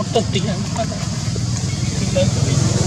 我的。天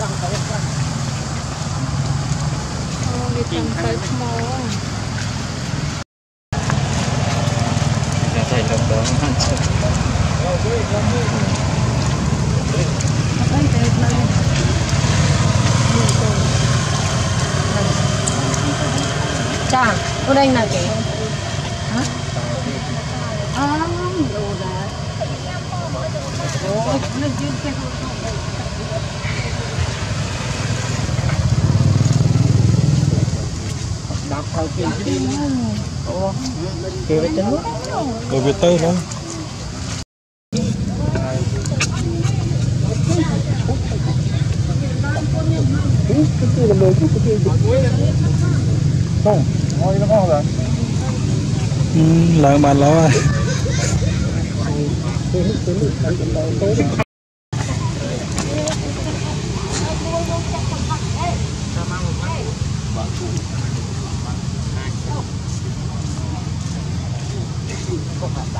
Tinggal. Oh, dia tangkal semua orang. Dah saya lomba macam. Apa yang saya tahu? Chà, ở đây là cái hả? À, đồ đá. ôi, nó chưa cái đồ việt tây đi. Ồ, kia với chân. Rồi Việt Không, ngồi nó ngon rồi. Ừ, lợn bà lỡ à. よかった。